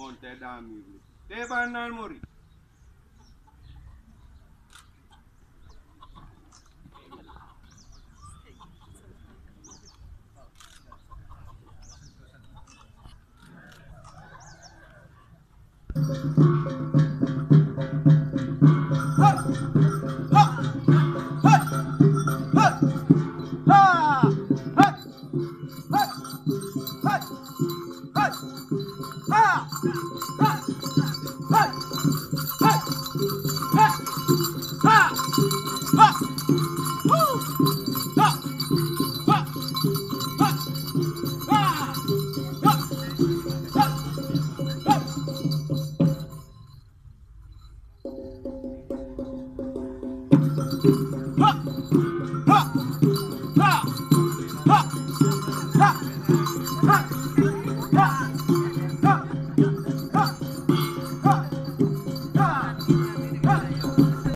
Monte Damirli. Te bannan muri. Ha! Ha!